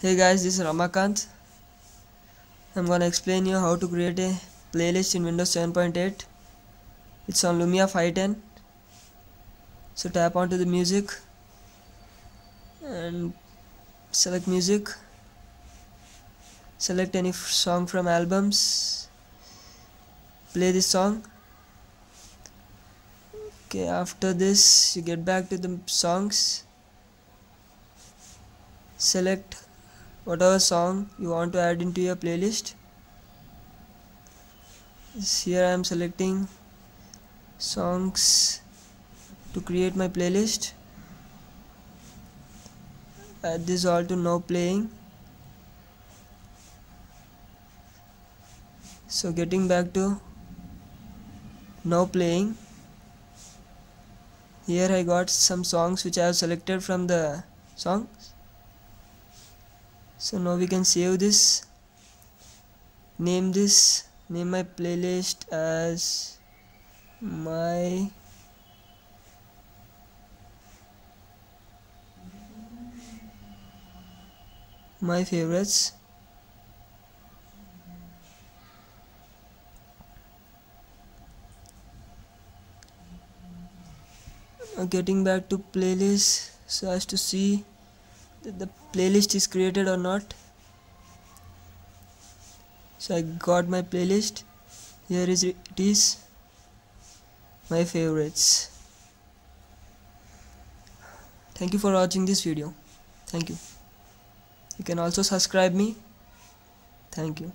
Hey guys, this is Ramakanth. I'm gonna explain you how to create a playlist in Windows 7.8. It's on Lumia 510. So tap onto the music and select music. Select any song from albums. Play this song. Okay, after this, you get back to the songs. Select whatever song you want to add into your playlist. Here I am selecting songs to create my playlist. Add this all to now playing. So getting back to now playing. Here I got some songs which I have selected from the songs so now we can save this name this name my playlist as my my favorites. Uh, getting back to playlist so as to see the playlist is created or not. So I got my playlist. Here is it is my favorites. Thank you for watching this video. Thank you. You can also subscribe me. Thank you